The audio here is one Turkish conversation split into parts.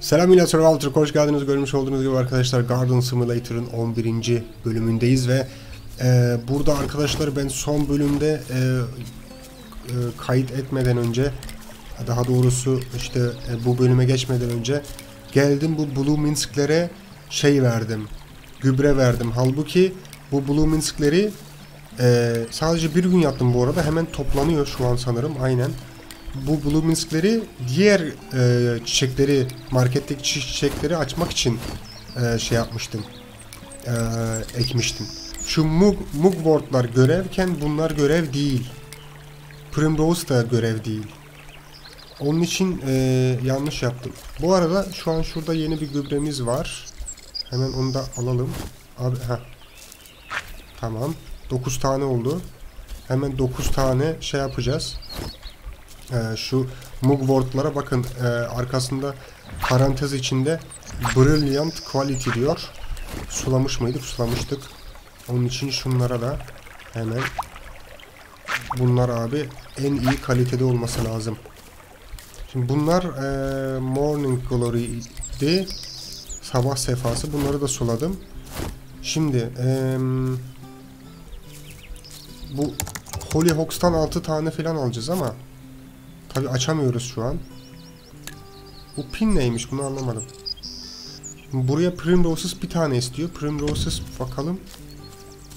Selam Survival Türk hoş geldiniz. Görmüş olduğunuz gibi arkadaşlar Garden Simulator'ın 11. bölümündeyiz ve e, burada arkadaşlar ben son bölümde e, e, kayıt etmeden önce daha doğrusu işte e, bu bölüme geçmeden önce geldim bu Blue Minsk'lere şey verdim. Gübre verdim. Halbuki bu Blue Minsk'leri e, sadece bir gün yaptım bu arada. Hemen toplanıyor şu an sanırım. Aynen bu Bluminsk'leri diğer e, çiçekleri, marketteki çiçekleri açmak için e, şey yapmıştım. E, ekmiştim. Şu mug, mugwortlar görevken bunlar görev değil. Primrose da görev değil. Onun için e, yanlış yaptım. Bu arada şu an şurada yeni bir gübremiz var. Hemen onu da alalım. Abi. Tamam. 9 tane oldu. Hemen 9 tane şey yapacağız. Ee, şu mugwort'lara bakın e, arkasında parantez içinde brilliant quality diyor. Sulamış mıydık? Sulamıştık. Onun için şunlara da hemen bunlar abi en iyi kalitede olması lazım. Şimdi bunlar e, morning glory'di. Sabah sefası. Bunları da suladım. Şimdi e, bu Hollyhocks'tan 6 tane falan alacağız ama Tabi açamıyoruz şu an. Bu pin neymiş bunu anlamadım. Buraya Primroses bir tane istiyor. Primroses bakalım.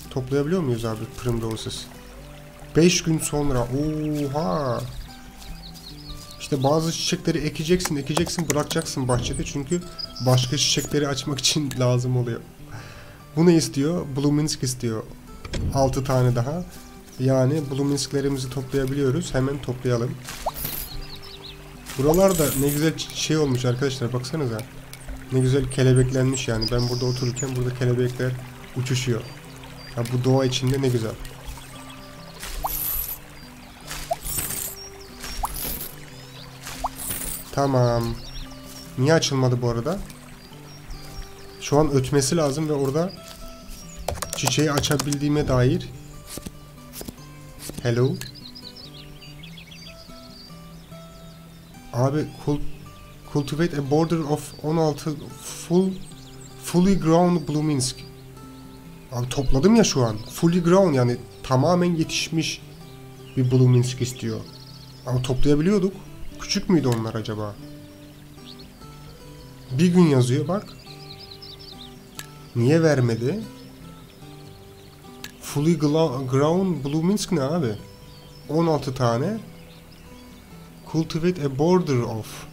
Toplayabiliyor muyuz abi Primroses? 5 gün sonra. Oha. İşte bazı çiçekleri ekeceksin, ekeceksin, bırakacaksın bahçede çünkü başka çiçekleri açmak için lazım oluyor. Bu ne istiyor? Bluminsk istiyor. 6 tane daha. Yani Bluminsk'lerimizi toplayabiliyoruz. Hemen toplayalım. Buralarda ne güzel şey olmuş arkadaşlar baksanıza. Ne güzel kelebeklenmiş yani. Ben burada otururken burada kelebekler uçuşuyor. Ya bu doğa içinde ne güzel. Tamam. Niye açılmadı bu arada? Şu an ötmesi lazım ve orada çiçeği açabildiğime dair Hello. Abi cultivate a border of 16 full fully grown Bluminsk. Abi topladım ya şu an. Fully grown yani tamamen yetişmiş bir Bluminsk istiyor. Ama toplayabiliyorduk. Küçük müydü onlar acaba? Bir gün yazıyor bak. Niye vermedi? Fully grown Bluminsk ne abi? 16 tane. Cultivate a border of.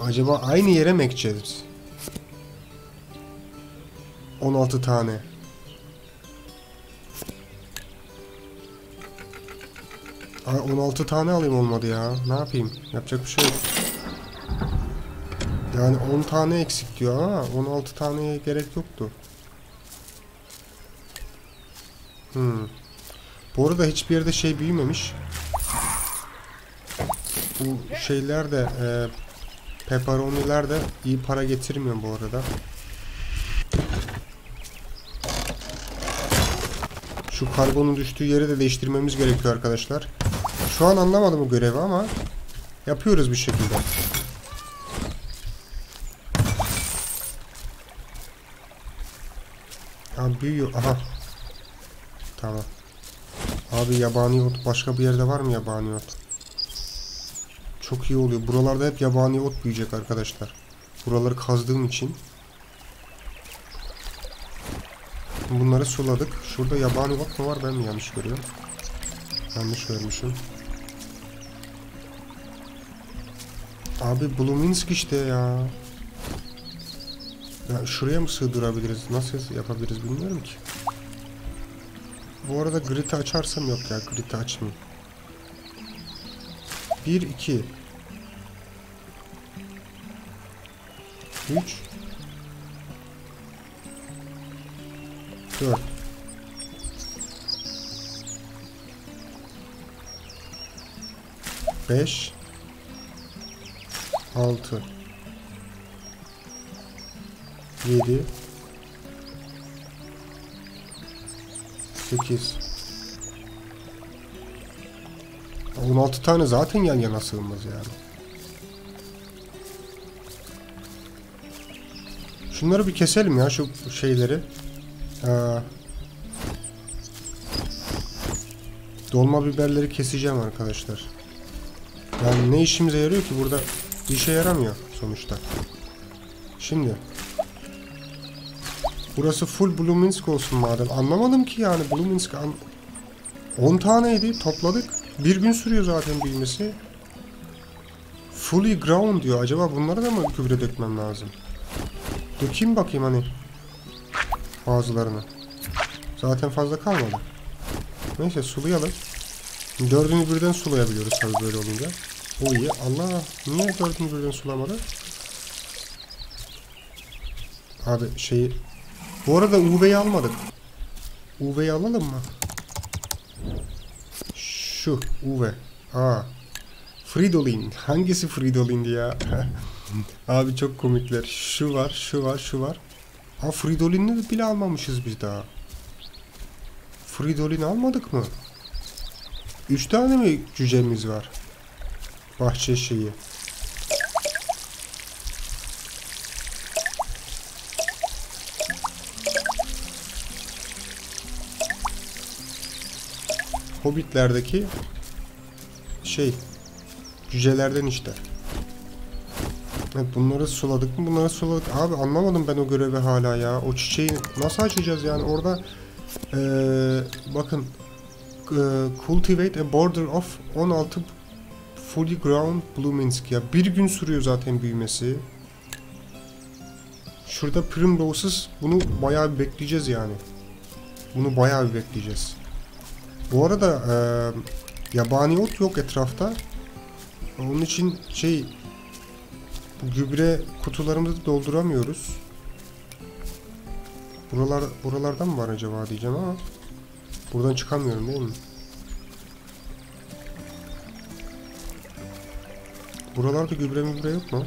Acaba aynı yere mi ekeceğiz? 16 tane. Ay 16 tane alayım olmadı ya. Ne yapayım? Yapacak bir şey yok. Yani 10 tane eksik diyor ama 16 taneye gerek yoktu. Hmm. Bu arada hiçbir yerde şey büyümemiş. Bu şeyler de e, pepperoniler de iyi para getirmiyor bu arada. Şu karbonun düştüğü yeri de değiştirmemiz gerekiyor arkadaşlar. Şu an anlamadım bu görevi ama yapıyoruz bir şekilde. Abi büyüyor. Aha. Tamam. Abi yabani ot başka bir yerde var mı yabani ot? Çok iyi oluyor. Buralarda hep yabani ot büyüyecek arkadaşlar. Buraları kazdığım için. Bunları suladık. Şurada yabani ot mu var ben mi yanlış görüyorum? Yanlış görmüşüm. Abi Bluminsk işte ya. Ya şuraya mı sığdırabiliriz? Nasıl yapabiliriz bilmiyorum ki. Bu arada grid'i açarsam yok ya. Grid'i açmayayım. 1 2 3 4 5 6 7 8 16 tane zaten yan yana sığmaz yani. Şunları bir keselim ya şu şeyleri. Ee, dolma biberleri keseceğim arkadaşlar. Yani ne işimize yarıyor ki burada bir işe yaramıyor sonuçta. Şimdi. Burası full Bluminsk olsun madem. Anlamadım ki yani Bluminsk an 10 taneydi topladık. Bir gün sürüyor zaten büyümesi. Fully ground diyor. Acaba bunlara da mı gübre dökmem lazım? Dökeyim bakayım hani. Bazılarını. Zaten fazla kalmadı. Neyse sulayalım. Dördünü birden sulayabiliyoruz tabii böyle olunca. O iyi. Allah niye dördünü birden sulamadı? Abi şeyi... Bu arada UV'yi almadık. UV'yi alalım mı? Şu UV. Aa. Fridolin. Hangisi Fridolindi ya? Abi çok komikler. Şu var, şu var, şu var. Ha Fridolin'i bile almamışız biz daha. Fridolin almadık mı? Üç tane mi cücemiz var? Bahçe şeyi. Hobbitlerdeki şey cücelerden işte. Evet, bunları suladık mı? Bunları suladık. Abi anlamadım ben o görevi hala ya. O çiçeği nasıl açacağız yani orada ee, bakın e, cultivate a border of 16 fully ground Bluminsk ya. Bir gün sürüyor zaten büyümesi. Şurada Primrose'uz. Bunu bayağı bir bekleyeceğiz yani. Bunu bayağı bir bekleyeceğiz. Bu arada e, yabani ot yok etrafta. Onun için şey bu gübre kutularımızı dolduramıyoruz. Buralar buralardan mı var acaba diyeceğim ama buradan çıkamıyorum değil mi? Buralarda gübre mübre yok mu?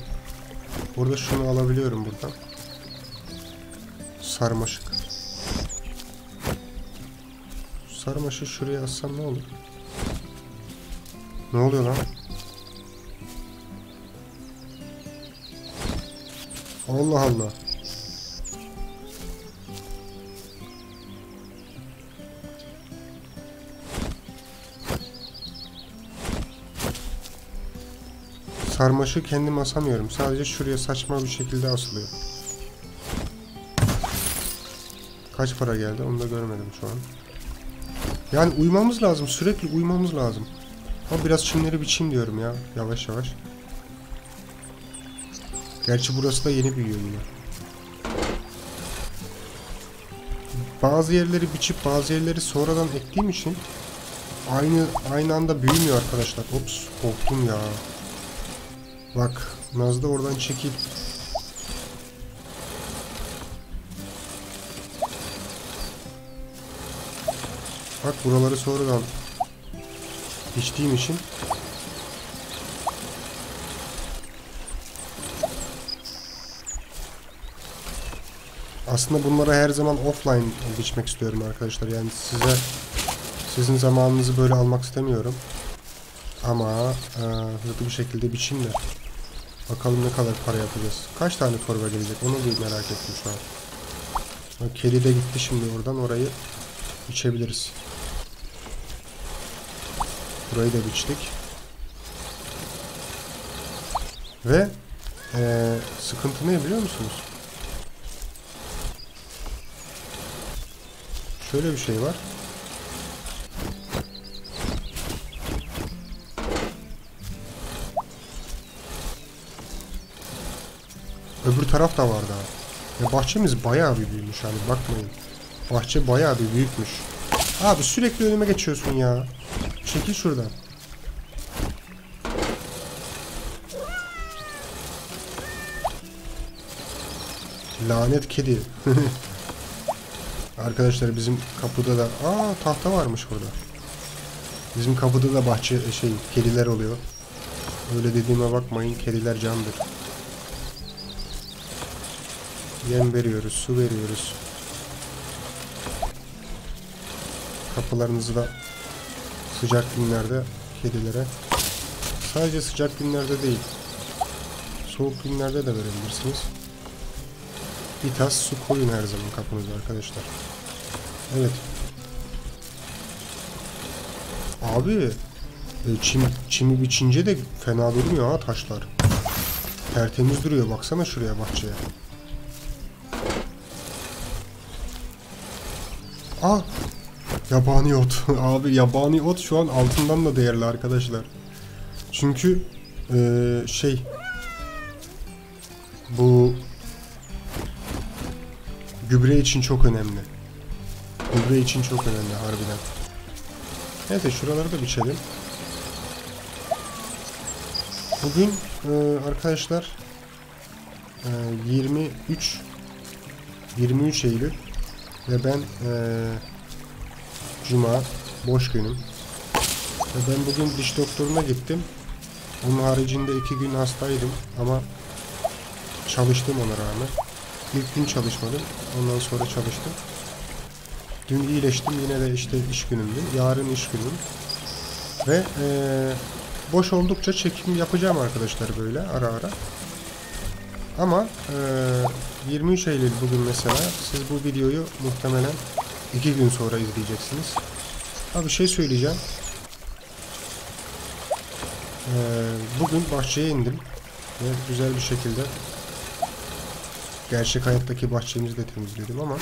Burada şunu alabiliyorum buradan. Sarmaşık. Sarmaşığı şuraya assam ne olur? Ne oluyor lan? Allah Allah. Sarmaşığı kendim asamıyorum. Sadece şuraya saçma bir şekilde asılıyor. Kaç para geldi onu da görmedim şu an. Yani uymamız lazım. Sürekli uymamız lazım. Ama biraz çimleri biçeyim diyorum ya. Yavaş yavaş. Gerçi burası da yeni büyüyor yine. Bazı yerleri biçip bazı yerleri sonradan ektiğim için aynı aynı anda büyümüyor arkadaşlar. Ops korktum ya. Bak Naz da oradan çekil. Bak buraları sonradan biçtiğim için Aslında bunları her zaman offline biçmek istiyorum arkadaşlar. Yani size sizin zamanınızı böyle almak istemiyorum. Ama e, hızlı bir şekilde biçeyim de bakalım ne kadar para yapacağız. Kaç tane torba gelecek onu bir merak ettim şu an. Kedi de gitti şimdi oradan orayı biçebiliriz. Burayı da biçtik. Ve e, sıkıntı ne biliyor musunuz? Şöyle bir şey var. Öbür taraf da var daha. E bahçemiz bayağı bir büyümüş hani bakmayın. Bahçe bayağı bir büyükmüş. Abi sürekli önüme geçiyorsun ya. Çekil şuradan. Lanet kedi. Arkadaşlar bizim kapıda da aa tahta varmış burada. Bizim kapıda da bahçe şey kediler oluyor. Öyle dediğime bakmayın kediler candır. Yem veriyoruz, su veriyoruz. Kapılarınızı da sıcak günlerde kedilere sadece sıcak günlerde değil soğuk günlerde de verebilirsiniz. Bir tas su koyun her zaman kapınıza arkadaşlar. Evet. Abi e, çim, çimi biçince de fena durmuyor ha taşlar. Tertemiz duruyor. Baksana şuraya bahçeye. Aa! Yabani ot. Abi yabani ot şu an altından da değerli arkadaşlar. Çünkü eee, şey bu gübre için çok önemli. Gübre için çok önemli harbiden. Neyse şuraları da biçelim. Bugün e, arkadaşlar e, 23 23 Eylül ve ben e, Cuma boş günüm. Ben bugün diş doktoruna gittim. Onun haricinde iki gün hastaydım ama çalıştım ona rağmen. İlk gün çalışmadım. Ondan sonra çalıştım. Dün iyileştim. Yine de işte iş günümdü. Yarın iş günüm. Ve eee, boş oldukça çekim yapacağım arkadaşlar böyle ara ara. Ama eee, 23 Eylül bugün mesela siz bu videoyu muhtemelen iki gün sonra izleyeceksiniz. Ha bir şey söyleyeceğim. Eee, bugün bahçeye indim ve güzel bir şekilde gerçek hayattaki bahçemizi de temizledim ama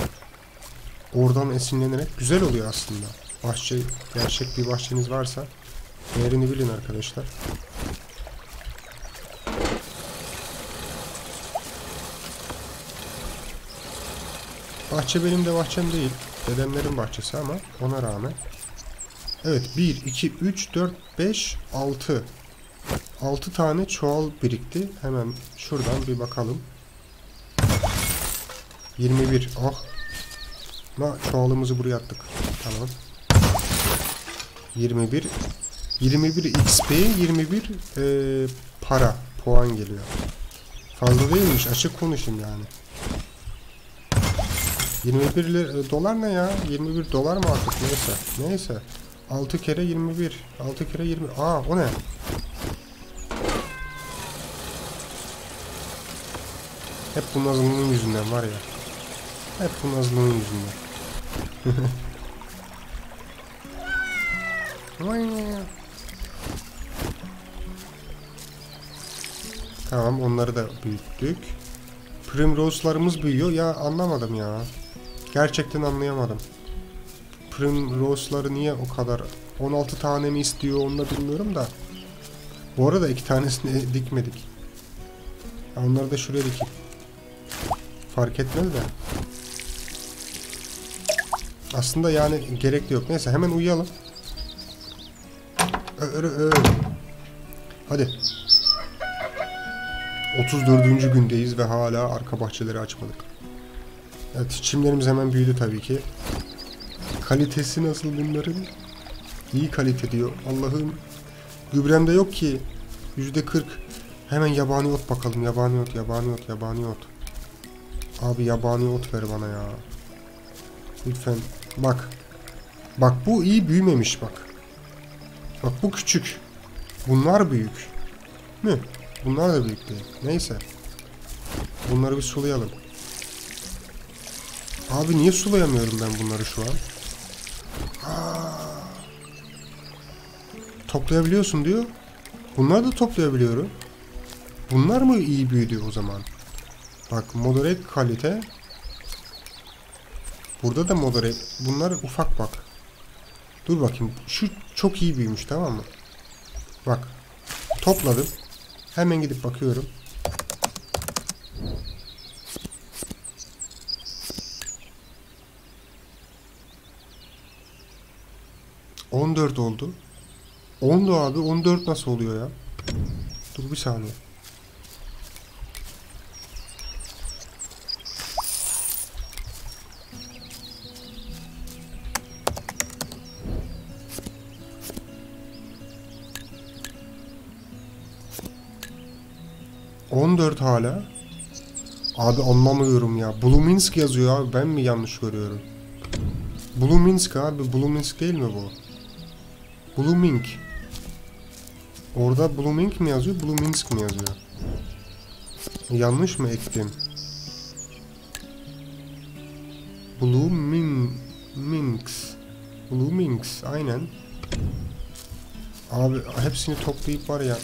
oradan esinlenerek güzel oluyor aslında. Bahçe, gerçek bir bahçeniz varsa değerini bilin arkadaşlar. Bahçe benim de bahçem değil. Dedemlerin bahçesi ama ona rağmen. Evet 1, 2, 3, 4, 5, 6. 6 tane çuval birikti. Hemen şuradan bir bakalım. 21. Oh. Na çuvalımızı buraya attık. Tamam. 21. 21 XP, 21 e, para, puan geliyor. Fazla değilmiş. Açık konuşayım yani. 21 li- dolar ne ya? 21 dolar mı artık? Neyse. Neyse. 6 kere 21. 6 kere 20. Aa o ne? Hep bu nazlının yüzünden var ya. Hep bu nazlının yüzünden. Tamam onları da büyüttük. Primrose'larımız büyüyor. Ya anlamadım ya. Gerçekten anlayamadım. Primrose'ları niye o kadar 16 tane mi istiyor onu da bilmiyorum da. Bu arada iki tanesini dikmedik. Onları da şuraya dikeyim. Fark etmez de. Aslında yani gerek de yok. Neyse hemen uyuyalım. Ö, ö, ö. Hadi. 34. gündeyiz ve hala arka bahçeleri açmadık. Evet çimlerimiz hemen büyüdü tabii ki. Kalitesi nasıl bunların? İyi kalite diyor. Allah'ım. Gübrem de yok ki. Yüzde 40. Hemen yabani ot bakalım. Yabani ot, yabani ot, yabani ot. Abi yabani ot ver bana ya. Lütfen. Bak. Bak bu iyi büyümemiş bak. Bak bu küçük. Bunlar büyük. Mü? Bunlar da büyük değil. Neyse. Bunları bir sulayalım. Abi niye sulayamıyorum ben bunları şu an? Toplayabiliyorsun diyor. Bunları da toplayabiliyorum. Bunlar mı iyi büyüdü o zaman? Bak moderate kalite. Burada da moderate. Bunlar ufak bak. Dur bakayım. Şu çok iyi büyümüş tamam mı? Bak. Topladım. Hemen gidip bakıyorum. On dört oldu. Ondu abi. On dört nasıl oluyor ya? Dur bir saniye. On dört hala. Abi anlamıyorum ya. Bluminsk yazıyor abi. Ben mi yanlış görüyorum? Bluminsk abi. Bluminsk değil mi bu? Blooming. Orada Blooming mi yazıyor, Bluminsk mi yazıyor? Yanlış mı ektim? Blue Minx aynen. Abi hepsini toplayıp var ya.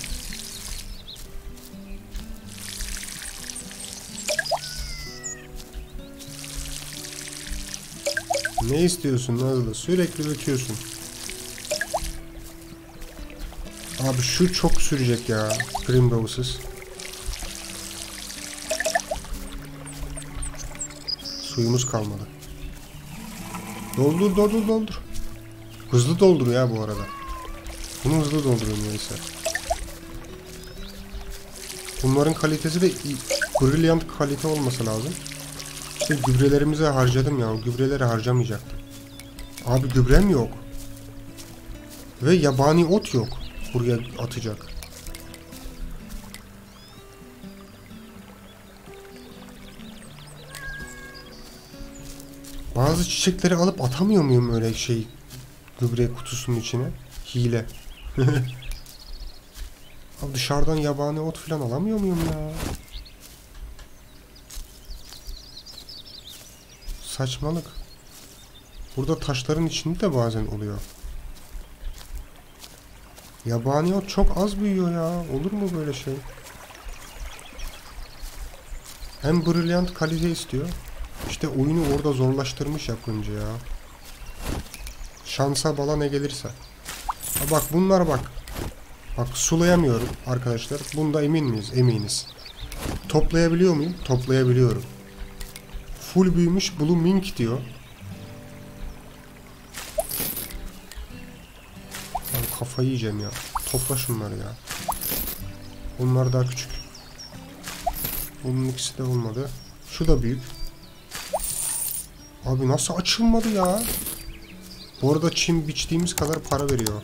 Ne istiyorsun Nazlı? Sürekli döküyorsun. Abi şu çok sürecek ya. Primrose'ız. Suyumuz kalmadı. Doldur doldur doldur. Hızlı doldur ya bu arada. Bunu hızlı dolduruyor neyse. Bunların kalitesi de iyi- brilliant kalite olması lazım. İşte gübrelerimizi harcadım ya. Gübreleri harcamayacaktım. Abi gübrem yok. Ve yabani ot yok. Buraya atacak. Bazı çiçekleri alıp atamıyor muyum öyle şey gübre kutusunun içine? Hile. Abi dışarıdan yabani ot falan alamıyor muyum ya? Saçmalık. Burada taşların içinde de bazen oluyor. Yabani ot çok az büyüyor ya. Olur mu böyle şey? Hem brilliant kalite istiyor. İşte oyunu orada zorlaştırmış yapınca ya. Şansa bala ne gelirse. Ha bak bunlar bak. Bak sulayamıyorum arkadaşlar. Bunda emin miyiz? Eminiz. Toplayabiliyor muyum? Toplayabiliyorum. Full büyümüş Blue Mink diyor. Kafayı yiyeceğim ya. Topla şunları ya. Bunlar daha küçük. Bunun ikisi de olmadı. Şu da büyük. Abi nasıl açılmadı ya? Bu arada çim biçtiğimiz kadar para veriyor.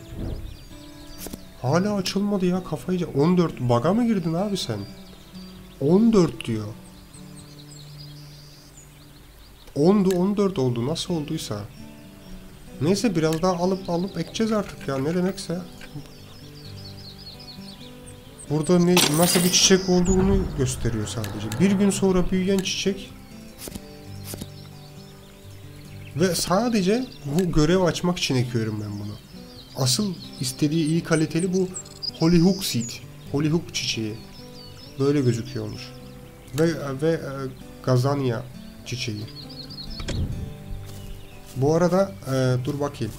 Hala açılmadı ya kafayı yiyeceğim. 14 baga mı girdin abi sen? 14 diyor. 10'du 14 oldu nasıl olduysa. Neyse biraz daha alıp alıp ekeceğiz artık ya ne demekse. Burada ne nasıl bir çiçek olduğunu gösteriyor sadece. Bir gün sonra büyüyen çiçek ve sadece bu görev açmak için ekiyorum ben bunu. Asıl istediği iyi kaliteli bu Hollyhook seed. Hollyhook çiçeği. Böyle gözüküyormuş. Ve ve e, gazania çiçeği. Bu arada e, dur bakayım.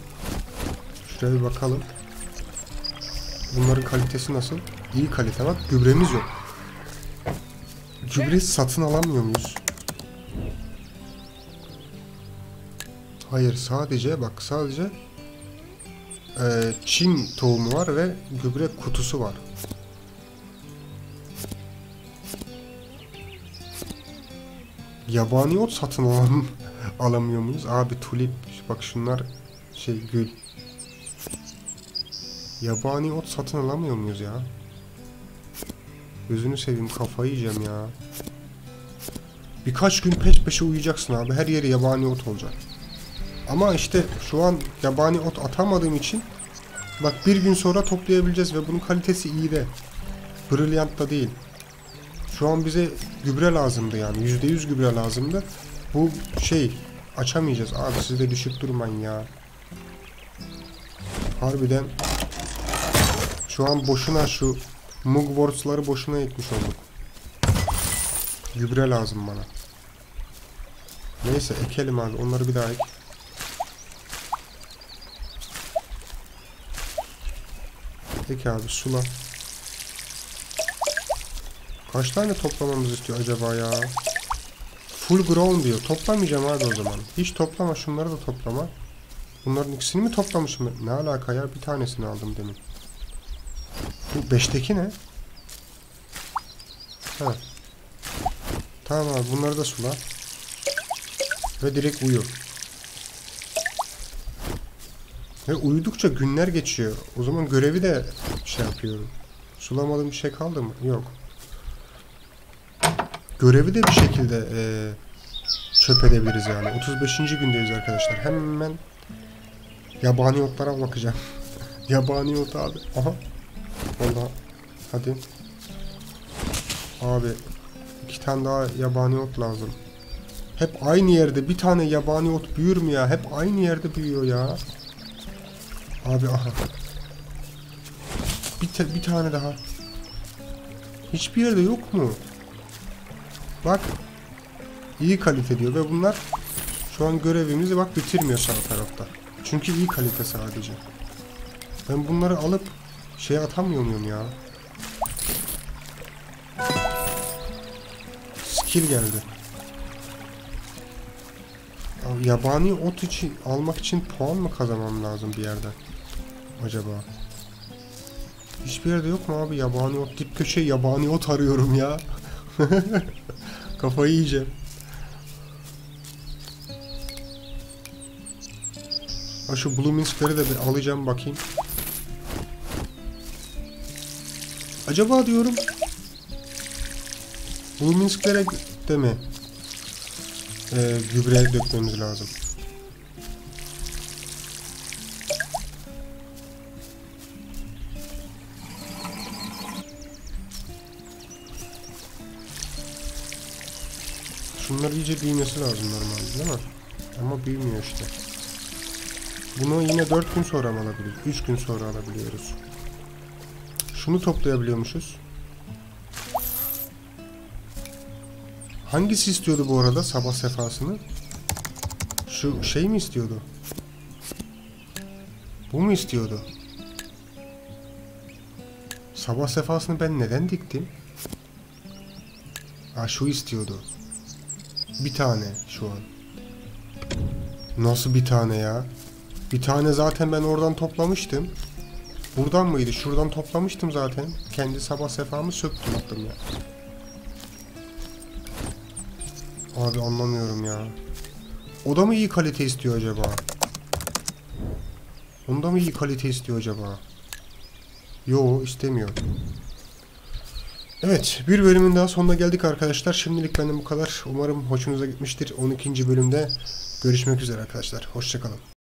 Şuraya bir bakalım. Bunların kalitesi nasıl? İyi kalite bak. Gübremiz yok. Gübre satın alamıyor muyuz? Hayır sadece bak sadece e, Çin tohumu var ve gübre kutusu var. Yabani ot satın alam alamıyor muyuz? Abi tulip bak şunlar şey gül. Yabani ot satın alamıyor muyuz ya? Gözünü seveyim kafayı yiyeceğim ya. Birkaç gün peş peşe uyuyacaksın abi. Her yeri yabani ot olacak. Ama işte şu an yabani ot atamadığım için bak bir gün sonra toplayabileceğiz ve bunun kalitesi iyi de. Brilliant da değil. Şu an bize gübre lazımdı yani. %100 gübre lazımdı. Bu şey açamayacağız. Abi siz de düşük durmayın ya. Harbiden şu an boşuna şu Mugworts'ları boşuna ekmiş olduk. Gübre lazım bana. Neyse ekelim abi. Onları bir daha ek. Peki abi sula. Kaç tane toplamamızı istiyor acaba ya? Full grown diyor. Toplamayacağım abi o zaman. Hiç toplama şunları da toplama. Bunların ikisini mi toplamışım? Ne alaka ya? Bir tanesini aldım demin. Bu beşteki ne? Ha. Tamam abi bunları da sula. Ve direkt uyu. Ve uyudukça günler geçiyor. O zaman görevi de şey yapıyorum. Sulamadığım bir şey kaldı mı? Yok. Görevi de bir şekilde eee çöp edebiliriz yani. 35. gündeyiz arkadaşlar. Hemen yabani otlara bakacağım. yabani ot abi. Aha. Orada. Hadi. Abi. iki tane daha yabani ot lazım. Hep aynı yerde bir tane yabani ot büyür mü ya? Hep aynı yerde büyüyor ya. Abi aha. Bir, bir tane daha. Hiçbir yerde yok mu? Bak. İyi kalite diyor ve bunlar şu an görevimizi bak bitirmiyor sağ tarafta. Çünkü iyi kalite sadece. Ben bunları alıp şey atamıyor muyum ya? Skill geldi. Yabani ot için almak için puan mı kazanmam lazım bir yerden? Acaba? Hiçbir yerde yok mu abi yabani ot? Dip köşe yabani ot arıyorum ya. Kafayı yiyeceğim. Ha şu Bluminsk'leri de bir alacağım bakayım. Acaba diyorum Bluminsk'lere de mi e, gübre dökmemiz lazım? Şunlar iyice büyümesi lazım normalde değil mi? Ama büyümüyor işte. Bunu yine 4 gün sonra mı alabiliyoruz? 3 gün sonra alabiliyoruz. Şunu toplayabiliyormuşuz. Hangisi istiyordu bu arada sabah sefasını? Şu şey mi istiyordu? Bu mu istiyordu? Sabah sefasını ben neden diktim? Ha şu istiyordu. Bir tane şu an. Nasıl bir tane ya? Bir tane zaten ben oradan toplamıştım. Buradan mıydı? Şuradan toplamıştım zaten. Kendi sabah sefamı söktüm attım ya. Abi anlamıyorum ya. O da mı iyi kalite istiyor acaba? Onda mı iyi kalite istiyor acaba? Yo istemiyor. Evet bir bölümün daha sonuna geldik arkadaşlar. Şimdilik benden bu kadar. Umarım hoşunuza gitmiştir. 12. bölümde görüşmek üzere arkadaşlar. Hoşçakalın.